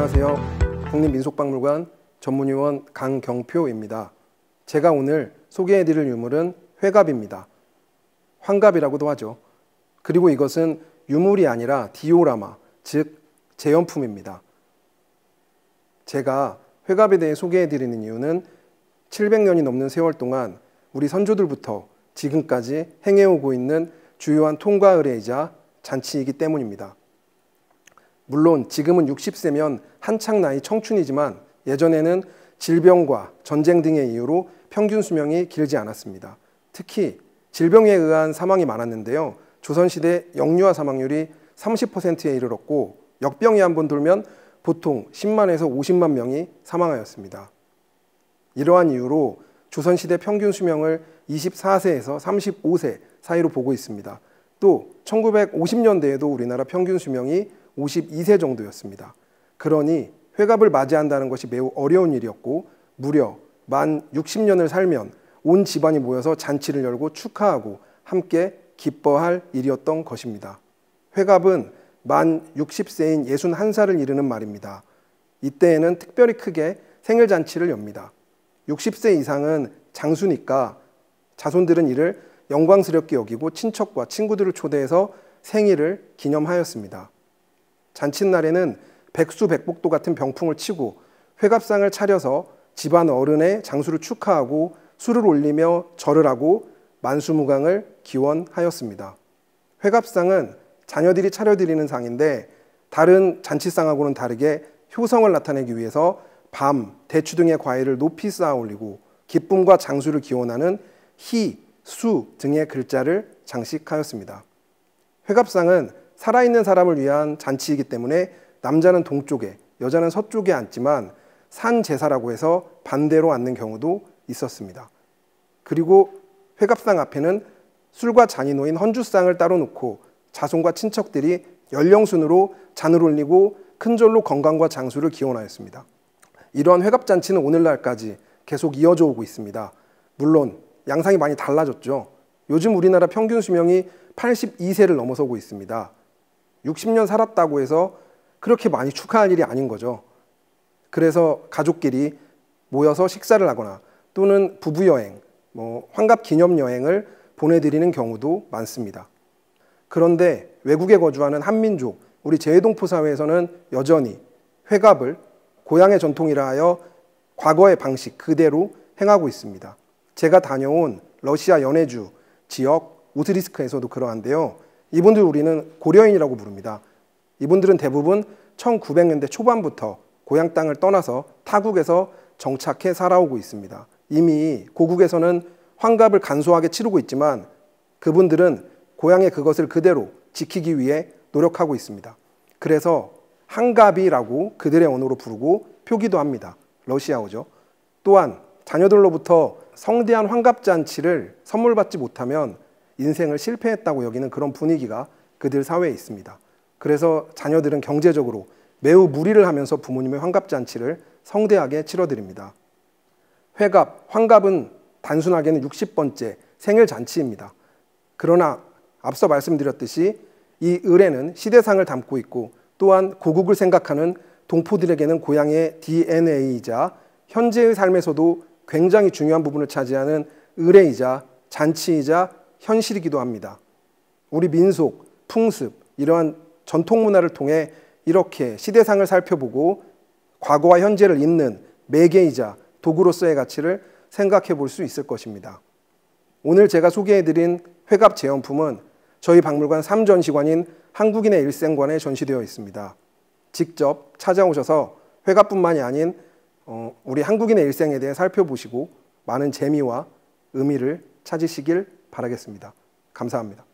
안녕하세요. 국립민속박물관 전문위원 강경표입니다. 제가 오늘 소개해드릴 유물은 회갑입니다. 환갑이라고도 하죠. 그리고 이것은 유물이 아니라 디오라마, 즉 재현품입니다. 제가 회갑에 대해 소개해드리는 이유는 700년이 넘는 세월 동안 우리 선조들부터 지금까지 행해오고 있는 주요한 통과 의례이자 잔치이기 때문입니다. 물론 지금은 60세면 한창 나이 청춘이지만 예전에는 질병과 전쟁 등의 이유로 평균 수명이 길지 않았습니다. 특히 질병에 의한 사망이 많았는데요. 조선시대 영유아 사망률이 30%에 이르렀고 역병이 한 번 돌면 보통 10만에서 50만 명이 사망하였습니다. 이러한 이유로 조선시대 평균 수명을 24세에서 35세 사이로 보고 있습니다. 또 1950년대에도 우리나라 평균 수명이 52세 정도였습니다. 그러니 회갑을 맞이한다는 것이 매우 어려운 일이었고 무려 만 60년을 살면 온 집안이 모여서 잔치를 열고 축하하고 함께 기뻐할 일이었던 것입니다. 회갑은 만 60세인 61살을 이르는 말입니다. 이때에는 특별히 크게 생일 잔치를 엽니다. 60세 이상은 장수니까 자손들은 이를 영광스럽게 여기고 친척과 친구들을 초대해서 생일을 기념하였습니다. 잔칫날에는 백수백복도 같은 병풍을 치고 회갑상을 차려서 집안 어른의 장수를 축하하고 술을 올리며 절을 하고 만수무강을 기원하였습니다. 회갑상은 자녀들이 차려드리는 상인데 다른 잔치상하고는 다르게 효성을 나타내기 위해서 밤, 대추 등의 과일을 높이 쌓아 올리고 기쁨과 장수를 기원하는 희, 수 등의 글자를 장식하였습니다. 회갑상은 살아있는 사람을 위한 잔치이기 때문에 남자는 동쪽에 여자는 서쪽에 앉지만 산 제사라고 해서 반대로 앉는 경우도 있었습니다. 그리고 회갑상 앞에는 술과 잔이 놓인 헌주상을 따로 놓고 자손과 친척들이 연령순으로 잔을 올리고 큰절로 건강과 장수를 기원하였습니다. 이러한 회갑잔치는 오늘날까지 계속 이어져 오고 있습니다. 물론 양상이 많이 달라졌죠. 요즘 우리나라 평균 수명이 82세를 넘어서고 있습니다. 60년 살았다고 해서 그렇게 많이 축하할 일이 아닌 거죠. 그래서 가족끼리 모여서 식사를 하거나 또는 부부 여행, 뭐 환갑 기념 여행을 보내드리는 경우도 많습니다. 그런데 외국에 거주하는 한민족, 우리 제해동포 사회에서는 여전히 회갑을 고향의 전통이라 하여 과거의 방식 그대로 행하고 있습니다. 제가 다녀온 러시아 연해주 지역 우스리스크에서도 그러한데요. 이분들 우리는 고려인이라고 부릅니다. 이분들은 대부분 1900년대 초반부터 고향 땅을 떠나서 타국에서 정착해 살아오고 있습니다. 이미 고국에서는 환갑을 간소하게 치르고 있지만 그분들은 고향의 그것을 그대로 지키기 위해 노력하고 있습니다. 그래서 한갑이라고 그들의 언어로 부르고 표기도 합니다. 러시아어죠. 또한 자녀들로부터 성대한 환갑잔치를 선물 받지 못하면 인생을 실패했다고 여기는 그런 분위기가 그들 사회에 있습니다. 그래서 자녀들은 경제적으로 매우 무리를 하면서 부모님의 환갑 잔치를 성대하게 치러드립니다. 회갑, 환갑은 단순하게는 60번째 생일 잔치입니다. 그러나 앞서 말씀드렸듯이 이 의례는 시대상을 담고 있고 또한 고국을 생각하는 동포들에게는 고향의 DNA이자 현재의 삶에서도 굉장히 중요한 부분을 차지하는 의례이자 잔치이자 현실이기도 합니다. 우리 민속, 풍습, 이러한 전통 문화를 통해 이렇게 시대상을 살펴보고 과거와 현재를 잇는 매개이자 도구로서의 가치를 생각해 볼 수 있을 것입니다. 오늘 제가 소개해 드린 회갑 재현품은 저희 박물관 3전시관인 한국인의 일생관에 전시되어 있습니다. 직접 찾아오셔서 회갑뿐만이 아닌 어, 우리 한국인의 일생에 대해 살펴보시고 많은 재미와 의미를 찾으시길 바라겠습니다. 감사합니다.